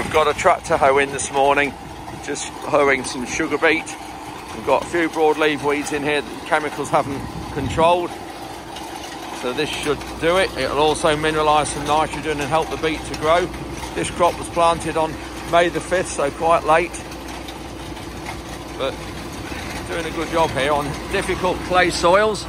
We've got a tractor hoe in this morning, just hoeing some sugar beet. We've got a few broadleaf weeds in here that the chemicals haven't controlled. So this should do it. It'll also mineralise some nitrogen and help the beet to grow. This crop was planted on May the 5th, so quite late. But doing a good job here on difficult clay soils.